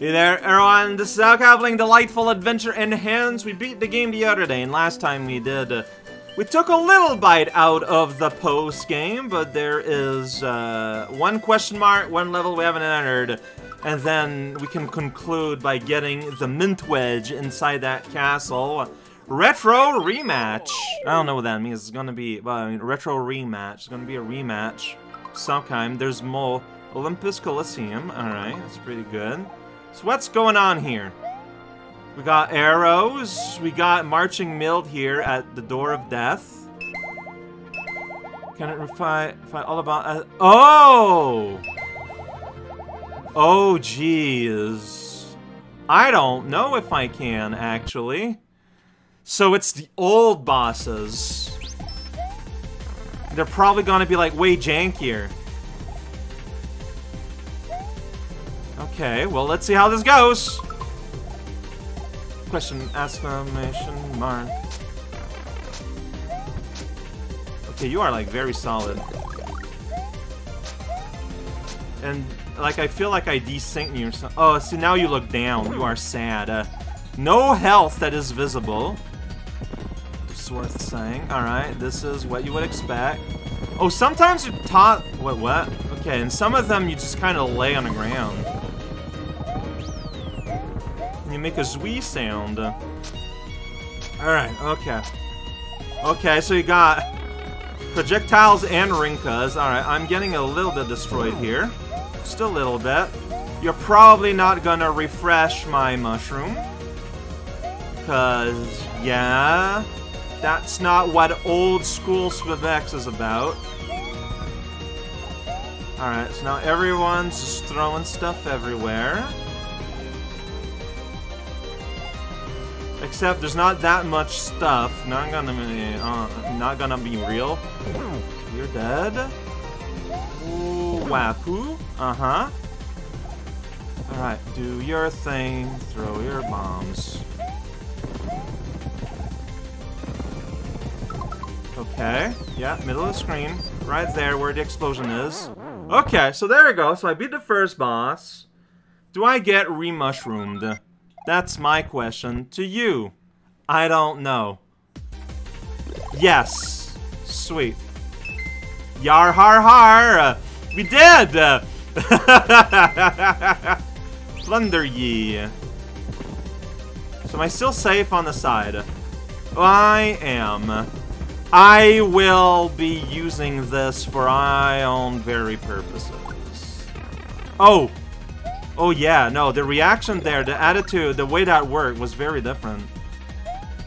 Hey there, everyone. This is playing Delightful Adventure Enhanced. We beat the game the other day, and last time we did, uh, we took a little bite out of the post game, but there is uh, one question mark, one level we haven't entered, and then we can conclude by getting the mint wedge inside that castle. Retro rematch. I don't know what that means. It's gonna be, well, I mean, retro rematch. It's gonna be a rematch. Some kind. There's more Olympus Coliseum. All right, that's pretty good. So what's going on here? We got arrows. We got marching mild here at the door of death. Can it fight all about... Uh, oh! Oh, jeez. I don't know if I can, actually. So it's the old bosses. They're probably gonna be like way jankier. Okay, well, let's see how this goes. Question, exclamation mark. Okay, you are, like, very solid. And, like, I feel like I desynced you or something. Oh, see, now you look down. You are sad. Uh, no health that is visible. It's worth saying. Alright, this is what you would expect. Oh, sometimes you're taught... What, what? Okay, and some of them you just kind of lay on the ground. Make a zwee sound. Alright, okay. Okay, so you got projectiles and rinkas. Alright, I'm getting a little bit destroyed here. Just a little bit. You're probably not gonna refresh my mushroom. Because, yeah, that's not what old school Swivex is about. Alright, so now everyone's just throwing stuff everywhere. Except there's not that much stuff. Not gonna be, uh, not gonna be real. You're dead. Ooh, Wapu. Uh-huh. Alright, do your thing. Throw your bombs. Okay. Yeah, middle of the screen. Right there where the explosion is. Okay, so there we go. So I beat the first boss. Do I get re-mushroomed? That's my question to you. I don't know. Yes. Sweet. Yar har har! Uh, we did! Plunder ye. So am I still safe on the side? I am. I will be using this for my own very purposes. Oh! Oh yeah, no, the reaction there, the attitude, the way that worked was very different.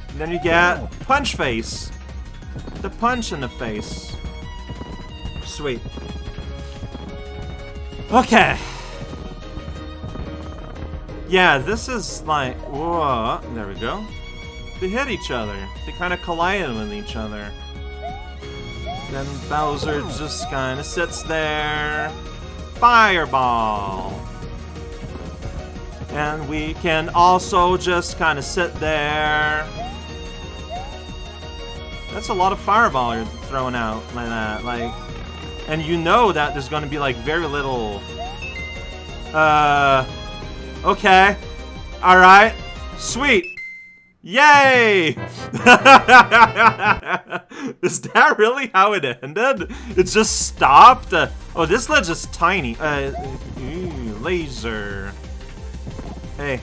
And then you get oh. punch face. The punch in the face. Sweet. Okay. Yeah, this is like, whoa, there we go. They hit each other. They kind of collided with each other. Then Bowser hmm. just kind of sits there. Fireball. And we can also just kind of sit there. That's a lot of fireball you're throwing out like that. Like, and you know that there's going to be like very little. Uh, okay, all right, sweet. Yay! Is that really how it ended? It just stopped? Oh, this ledge is tiny. Uh, ooh, laser. Hey.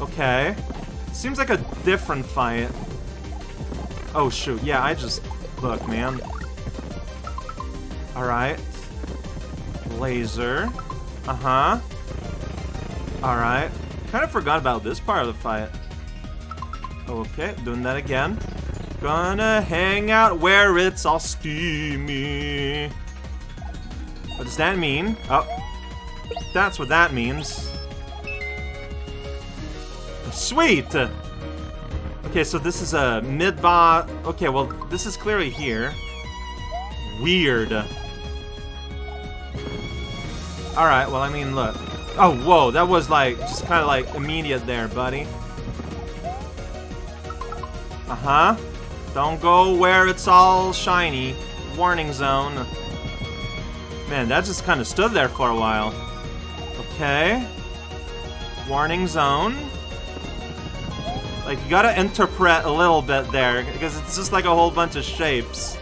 Okay. Seems like a different fight. Oh, shoot. Yeah, I just... Look, man. Alright. Laser. Uh-huh. Alright. Kind of forgot about this part of the fight. Okay, doing that again. Gonna hang out where it's all steamy. What does that mean? Oh, that's what that means. Sweet! Okay, so this is a mid-boss... Okay, well, this is clearly here. Weird. Alright, well, I mean, look. Oh, whoa, that was, like, just kind of, like, immediate there, buddy. Uh-huh. Don't go where it's all shiny. Warning zone. Man, that just kind of stood there for a while. Okay. Warning zone. Like, you gotta interpret a little bit there, because it's just like a whole bunch of shapes.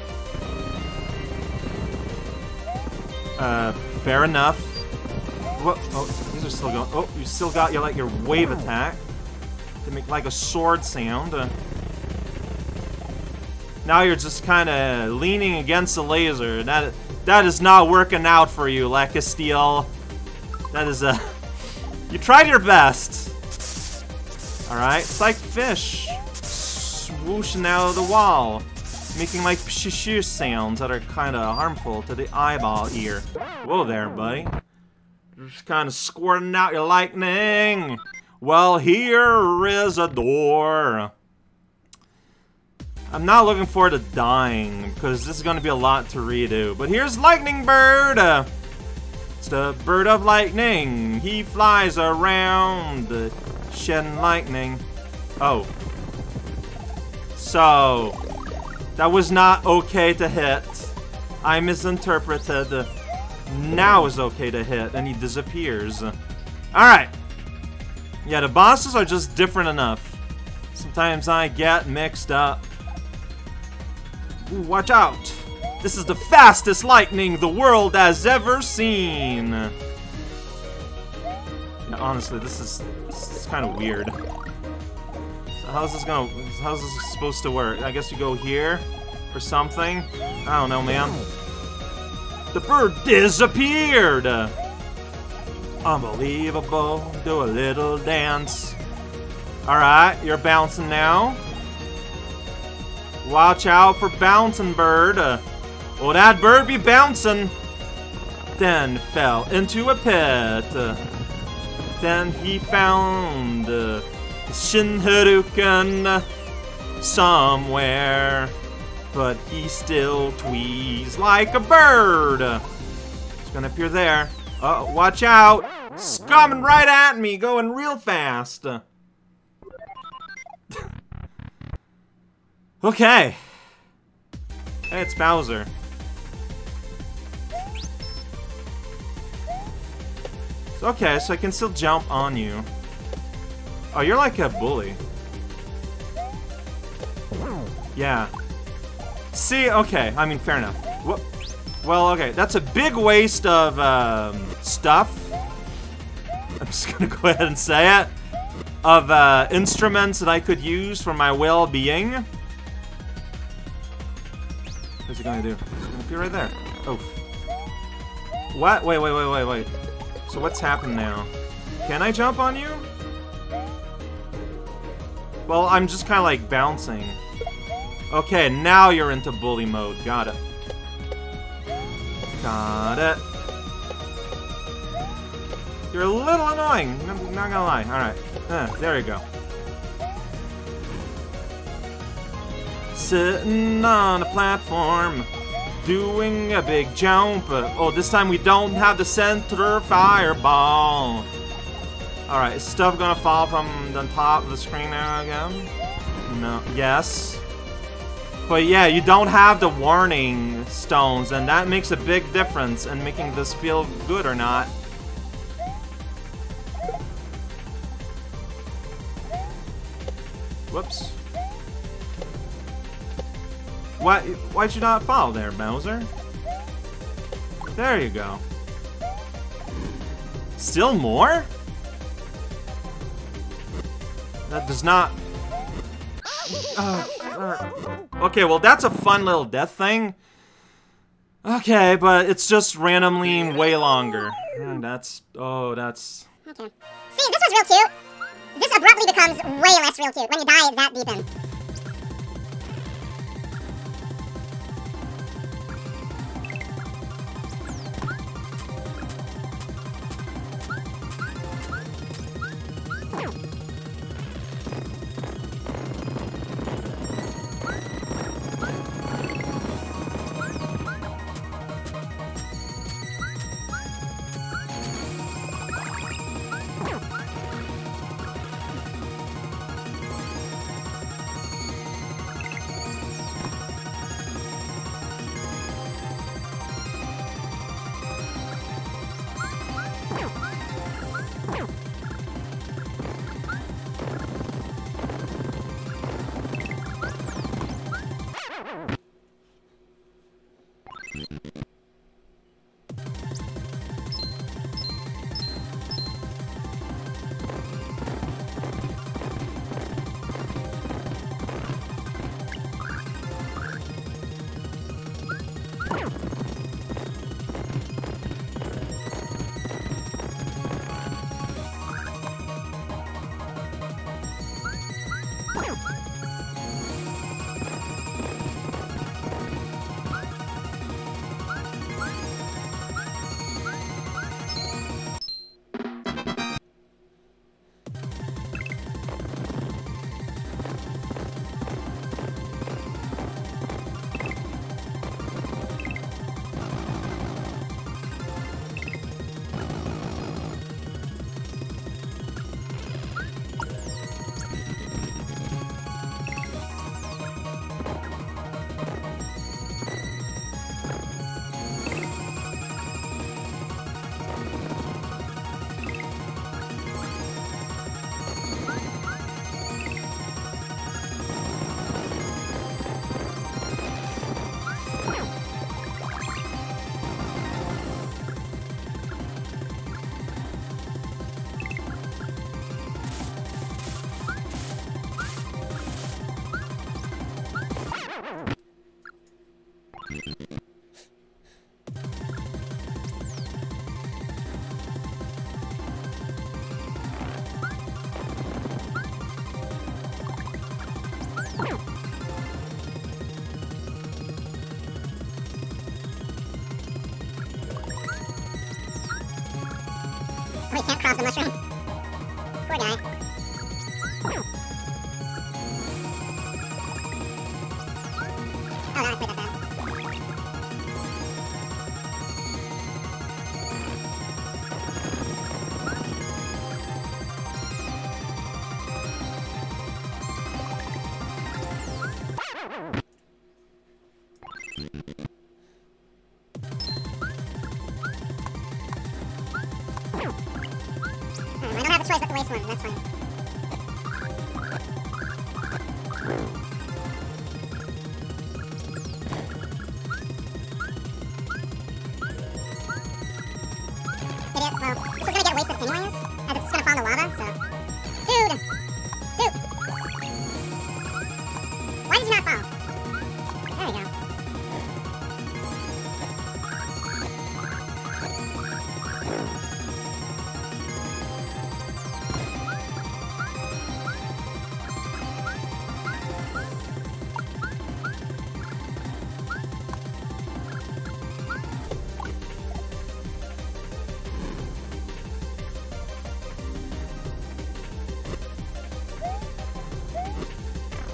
Uh, fair enough. What? Oh, these are still going. Oh, you still got your like your wave attack to make like a sword sound. Uh, now you're just kind of leaning against the laser. That that is not working out for you, Lekasteel. That is a. Uh, you tried your best. All right, it's like fish swooshing out of the wall making like shh sounds that are kind of harmful to the eyeball ear. Whoa there, buddy. Just kind of squirting out your lightning. Well, here is a door. I'm not looking forward to dying, because this is going to be a lot to redo. But here's Lightning Bird! It's the bird of lightning. He flies around, shedding lightning. Oh. So, that was not okay to hit. I misinterpreted. Now is okay to hit, and he disappears. Alright. Yeah, the bosses are just different enough. Sometimes I get mixed up. Ooh, watch out! This is the fastest lightning the world has ever seen! Honestly, this is, this is kind of weird. How's this gonna... How's this supposed to work? I guess you go here or something? I don't know, man. The bird disappeared! Unbelievable. Do a little dance. Alright, you're bouncing now. Watch out for bouncing bird. Oh, that bird be bouncing. Then fell into a pit. Then he found Shin Hadouken somewhere, but he still twees like a bird. It's gonna appear there. Uh, watch out! It's coming right at me, going real fast. okay. Hey, it's Bowser. Okay, so I can still jump on you. Oh, you're like a bully. Yeah. See, okay, I mean, fair enough. Well, okay, that's a big waste of, um, stuff. I'm just gonna go ahead and say it. Of, uh, instruments that I could use for my well-being. What's he gonna do? He's gonna be right there. Oh. What? Wait, wait, wait, wait, wait. So what's happened now? Can I jump on you? Well, I'm just kind of like bouncing. Okay, now you're into bully mode. Got it. Got it. You're a little annoying, I'm not gonna lie. Alright. There you go. Sitting on a platform, doing a big jump. Oh, this time we don't have the center fireball. Alright, is stuff gonna fall from the top of the screen now again? No. Yes. But yeah, you don't have the warning stones, and that makes a big difference in making this feel good or not. Whoops. Why, why'd you not fall there, Bowser? There you go. Still more? That does not... Uh, uh, okay, well that's a fun little death thing. Okay, but it's just randomly way longer. And that's... Oh, that's... Okay. See, this was real cute. This abruptly becomes way less real cute when you die that deep in. can't cross the mushroom. Poor guy.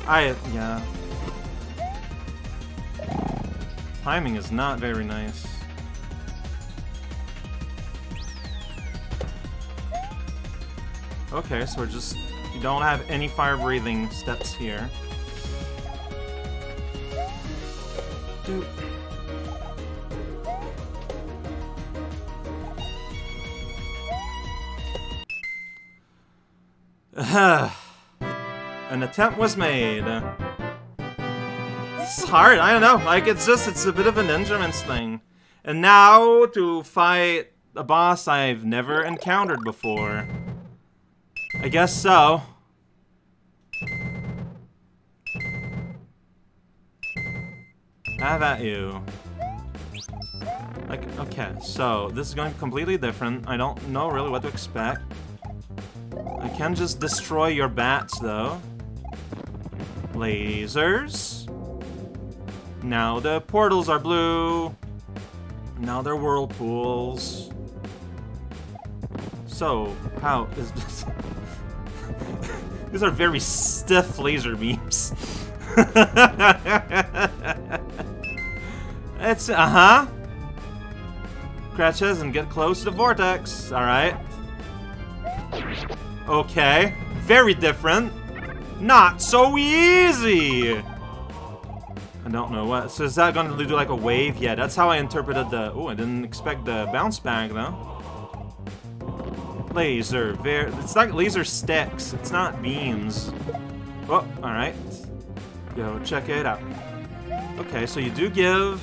I, yeah. Timing is not very nice. Okay, so we're just, you don't have any fire breathing steps here. Dude. An attempt was made. It's hard, I don't know. Like, it's just, it's a bit of an Ninjaman's thing. And now, to fight a boss I've never encountered before. I guess so. Have at you. Like, okay, so this is going to be completely different. I don't know really what to expect. I can just destroy your bats, though. Lasers. Now the portals are blue. Now they're whirlpools. So, how is this? These are very stiff laser beams. it's, uh-huh. Scratches and get close to the vortex. Alright. Okay. Very different. Not so easy! I don't know what. So is that gonna do like a wave? Yeah, that's how I interpreted the. Oh, I didn't expect the bounce back though. Laser, very. It's like laser sticks. It's not beams. Oh, all right. Go check it out. Okay, so you do give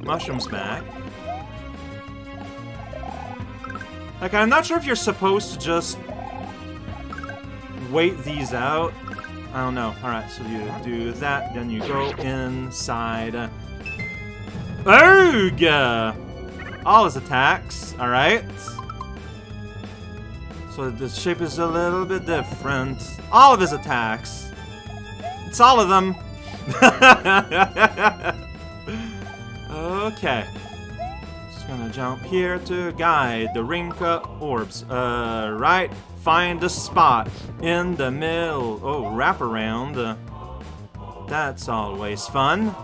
mushrooms back. Like, I'm not sure if you're supposed to just wait these out. I don't know. Alright, so you do that, then you go inside. Erg! All his attacks, alright. So the shape is a little bit different. All of his attacks. It's all of them. okay. Gonna jump here to guide the Rinka orbs. Uh, right. Find a spot in the middle. Oh, wrap around. Uh, that's always fun.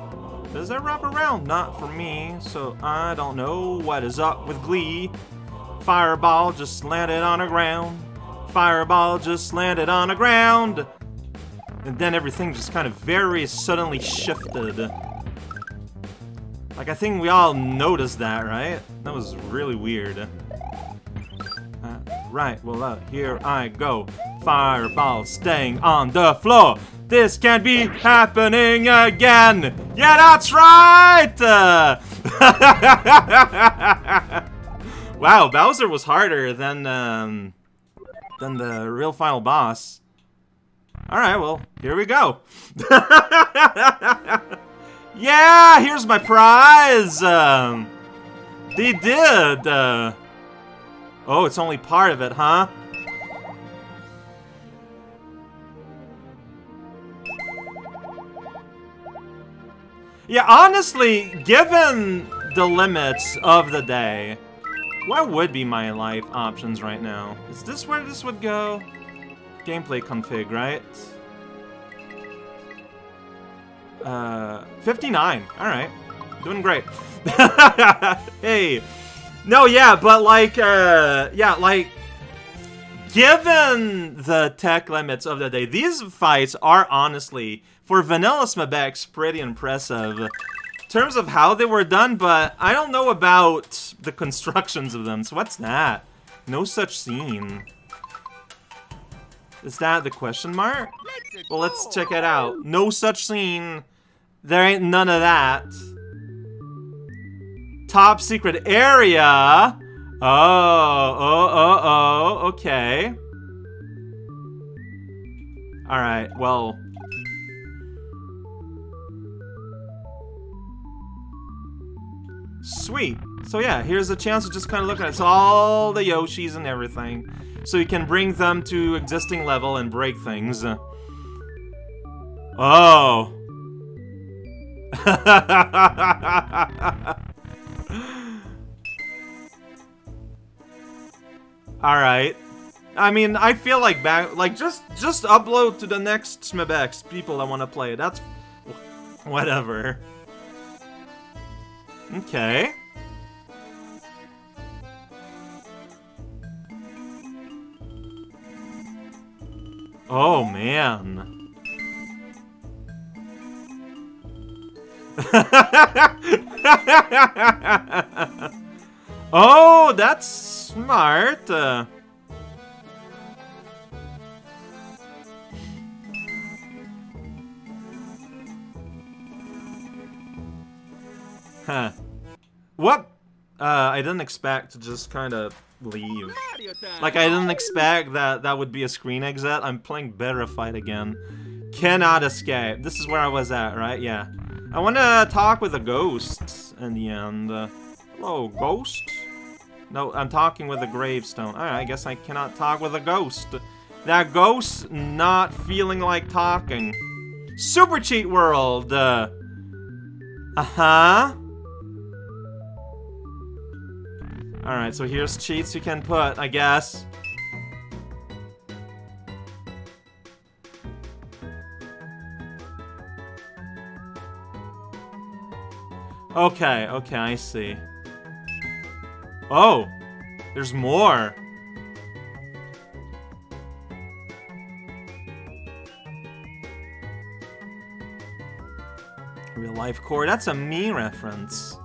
Does that wrap around? Not for me, so I don't know what is up with Glee. Fireball just landed on the ground. Fireball just landed on the ground. And then everything just kind of very suddenly shifted. Like, I think we all noticed that, right? That was really weird. Uh, right, well, uh, here I go. Fireball staying on the floor. This can't be happening again. Yeah, that's right! Uh, wow, Bowser was harder than, um, than the real final boss. Alright, well, here we go. yeah, here's my prize! Um, they did! Uh, oh, it's only part of it, huh? Yeah, honestly, given the limits of the day, What would be my life options right now? Is this where this would go? Gameplay config, right? Uh, 59. Alright. Doing great. hey. No, yeah, but like, uh, yeah, like, given the tech limits of the day, these fights are honestly, for vanilla Smebex, pretty impressive. In terms of how they were done, but I don't know about the constructions of them, so what's that? No such scene. Is that the question mark? Well, let's check it out. No such scene. There ain't none of that. Top secret area? Oh, oh, oh, oh, okay. Alright, well... Sweet. So yeah, here's a chance to just kind of look at it. So all the Yoshis and everything. So you can bring them to existing level and break things. Oh. Alright. I mean, I feel like back, like just just upload to the next Smebex people that want to play. That's whatever. Okay. Oh man. oh, that's smart. Uh, huh. What? Uh, I didn't expect to just kind of leave. Like, I didn't expect that that would be a screen exit. I'm playing Better Fight again. Cannot escape. This is where I was at, right? Yeah. I want to talk with a ghost in the end. Uh, hello, ghost? No, I'm talking with a gravestone. Alright, I guess I cannot talk with a ghost. That ghost not feeling like talking. Super Cheat World! Uh, uh-huh. Alright, so here's cheats you can put, I guess. Okay, okay, I see. Oh! There's more! Real life core, that's a me reference.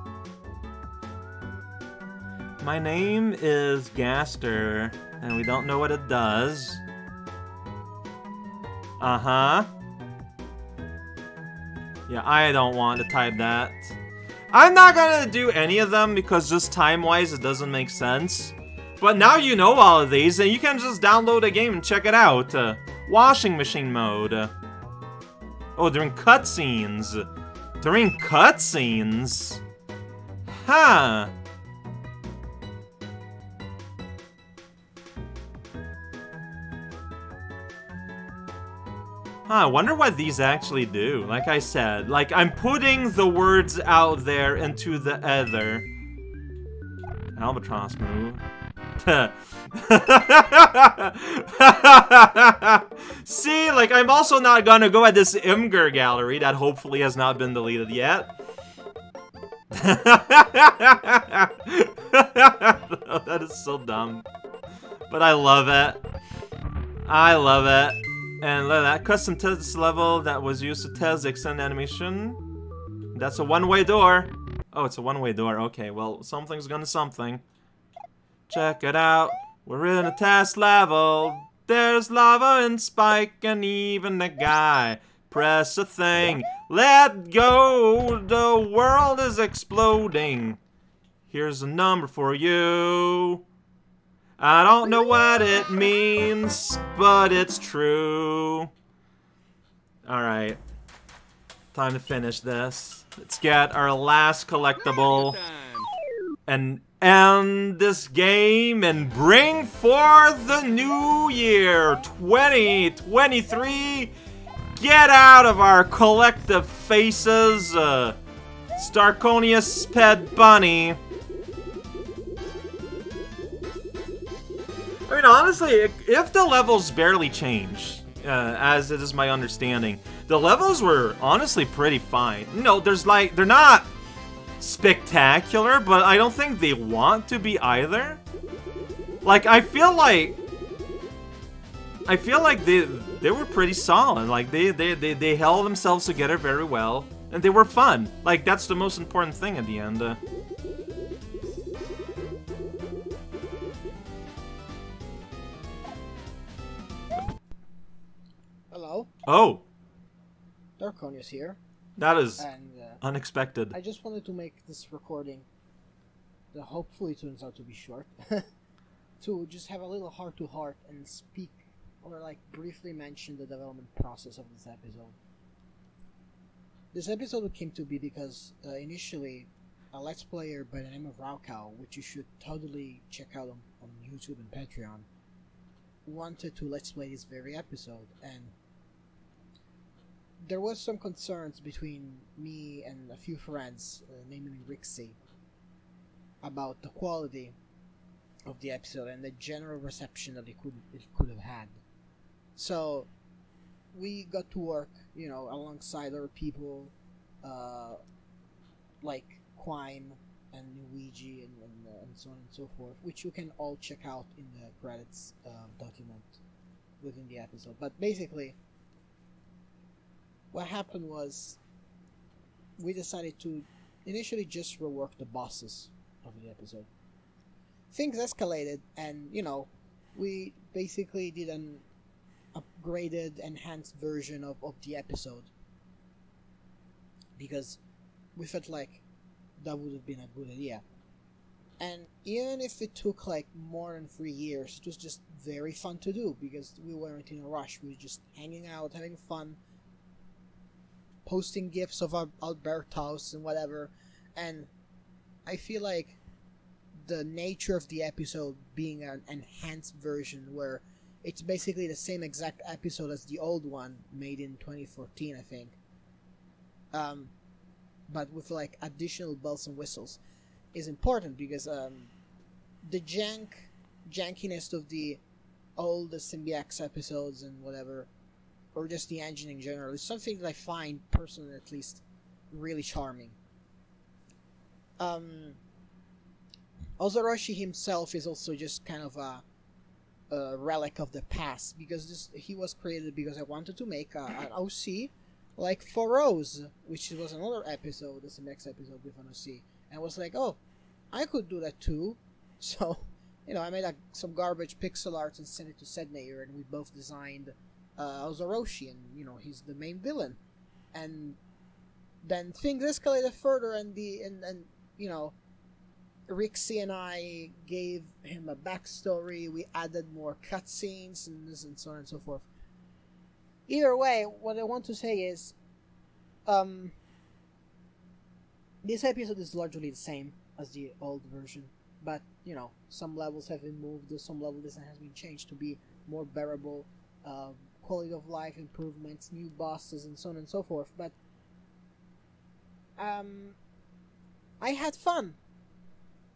My name is Gaster, and we don't know what it does. Uh-huh. Yeah, I don't want to type that. I'm not gonna do any of them because just time-wise it doesn't make sense. But now you know all of these and you can just download a game and check it out. Uh, washing machine mode. oh, during cutscenes. During cutscenes? Huh. Huh, I wonder what these actually do. Like I said, like I'm putting the words out there into the ether. Albatross move. See, like I'm also not gonna go at this Imgur gallery that hopefully has not been deleted yet. that is so dumb. But I love it. I love it. And that, custom test level that was used to test the extended animation. That's a one-way door. Oh, it's a one-way door. Okay, well, something's gonna something. Check it out. We're in a test level. There's lava and spike and even a guy. Press a thing. Let go. The world is exploding. Here's a number for you. I don't know what it means, but it's true. Alright. Time to finish this. Let's get our last collectible. And end this game and bring forth the new year 2023. Get out of our collective faces. Uh, Starconia Sped Bunny. I mean, honestly, if the levels barely change, uh, as it is my understanding, the levels were honestly pretty fine. No, there's like, they're not spectacular, but I don't think they want to be either. Like, I feel like... I feel like they they were pretty solid. Like, they, they, they, they held themselves together very well. And they were fun. Like, that's the most important thing at the end. Uh, Oh, Darkonius here, that is and uh, unexpected. I just wanted to make this recording, that hopefully turns out to be short, to just have a little heart to heart and speak or like briefly mention the development process of this episode. This episode came to be because uh, initially a let's player by the name of raocow, which you should totally check out on, on YouTube and Patreon, wanted to let's play this very episode and there was some concerns between me and a few friends, uh, namely Rixie, about the quality of the episode and the general reception that it could it could have had. So we got to work, you know, alongside other people, uh, like Quine and Luigi and, and, uh, and so on and so forth, which you can all check out in the credits uh, document within the episode. But basically, what happened was we decided to initially just rework the bosses of the episode. Things escalated, and you know, we basically did an upgraded, enhanced version of, of the episode because we felt like that would have been a good idea. And even if it took like more than three years, it was just very fun to do because we weren't in a rush. We were just hanging out, having fun, posting gifs of Al- Albertos and whatever. And I feel like the nature of the episode being an enhanced version where it's basically the same exact episode as the old one made in 2014, I think. Um, but with like additional bells and whistles is important because um, the jank jankiness of the old Symbiox episodes and whatever, or just the engine in general, is something that I find personally at least really charming. Um, Ozoroshi himself is also just kind of a, a relic of the past because this, he was created because I wanted to make a, an OC like Foros, which was another episode, That's the next episode with an OC, and I was like, oh, I could do that too. So, you know, I made like some garbage pixel art and sent it to Sednayer, and we both designed uh, Ozoroshi, and you know, he's the main villain. And then things escalated further, and the and and you know, Rixie and I gave him a backstory. We added more cutscenes and, and so on and so forth. Either way, what I want to say is, um, this episode is largely the same as the old version, but you know, some levels have been moved, some level design has been changed to be more bearable, uh, quality of life improvements, new bosses, and so on and so forth. But um, I had fun,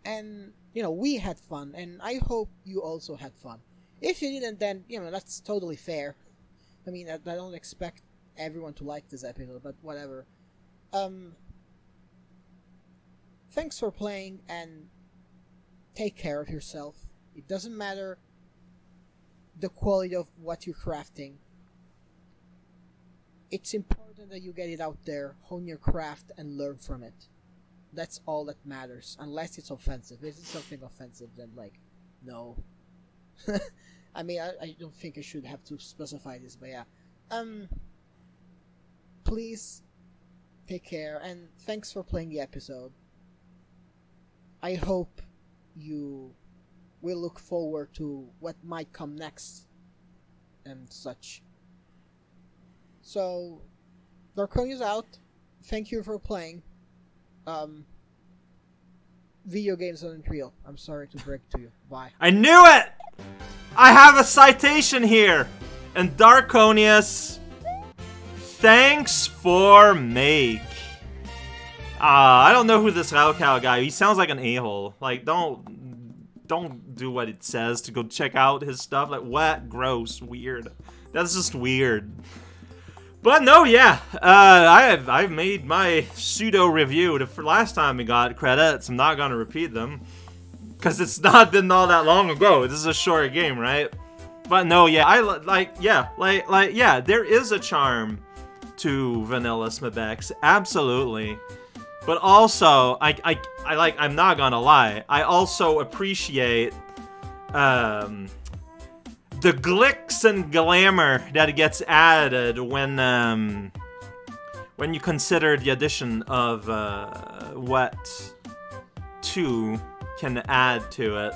and you know, we had fun, and I hope you also had fun. If you didn't, then you know that's totally fair. I mean, I, I don't expect everyone to like this episode, but whatever. Um, thanks for playing and take care of yourself. It doesn't matter the quality of what you're crafting. It's important that you get it out there, hone your craft, and learn from it. That's all that matters, unless it's offensive. If it's something offensive, then, like, no. I mean, I, I don't think I should have to specify this, but yeah. Um, please take care, and thanks for playing the episode. I hope you will look forward to what might come next and such. So, Darkonius out. Thank you for playing. Um, video games aren't real. I'm sorry to break to you. Bye. I knew it! I have a citation here! And Darkonius, thanks for make. Ah, uh, I don't know who this raocow guy. He sounds like an a-hole. Like, don't, don't do what it says to go check out his stuff. Like, what? Gross. Weird. That's just weird. But no, yeah, uh, I have I've made my pseudo review. The last time we got credits, I'm not gonna repeat them because it's not been all that long ago. This is a short game, right? But no, yeah, I like yeah, like like yeah, there is a charm to Vanilla Smabex, absolutely. But also, I I I like I'm not gonna lie, I also appreciate um the glitz and glamour that gets added when um, when you consider the addition of uh, what 2 can add to it.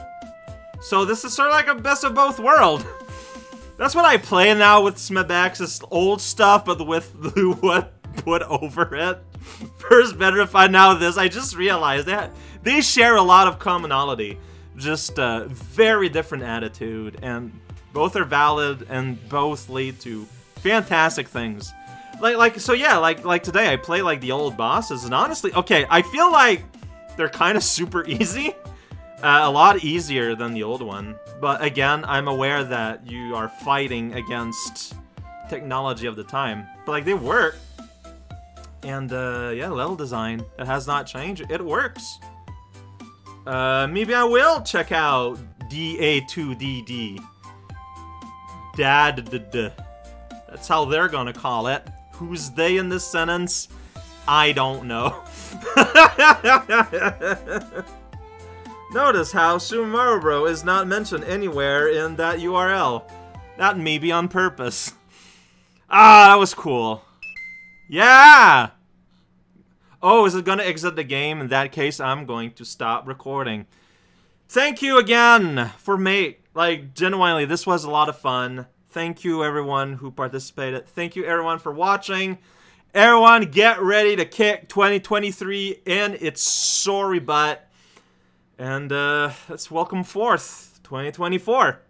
So this is sort of like a best of both worlds. That's what I play now with Smabex, is old stuff, but with what put over it. First Bedrify, now this. I just realized that they share a lot of commonality. Just a very different attitude, and both are valid and both lead to fantastic things. Like, like, so yeah, like, like today I play like the old bosses, and honestly, okay, I feel like they're kind of super easy. Uh, a lot easier than the old one. But again, I'm aware that you are fighting against technology of the time. But like, they work. And uh, yeah, level design, it has not changed. It works. Uh, maybe I will check out DA2DD. Dad. That's how they're gonna call it. Who's they in this sentence? I don't know. Notice how Sumaru is not mentioned anywhere in that URL. That may be on purpose. Ah, that was cool. Yeah! Oh, is it gonna exit the game? In that case, I'm going to stop recording. Thank you again for mate. Like, genuinely, this was a lot of fun. Thank you, everyone who participated. Thank you, everyone, for watching. Everyone, get ready to kick 2023 in its sorry butt. And uh, let's welcome forth 2024.